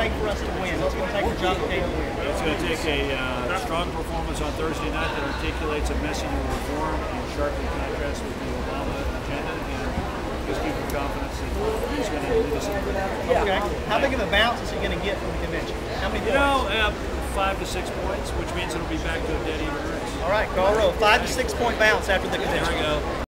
take for us to win? What's going to take for John McCain to win? It's going to take a uh, strong performance on Thursday night that articulates a message of reform and sharply contrast with the Obama agenda, and gives people confidence that he's going to lead us the Okay. How big of a bounce is he going to get from the convention? How many You know, uh, five to six points, which means it'll be back to a dead even race. All right, Karl Rove, five to six point bounce after the convention. There we go.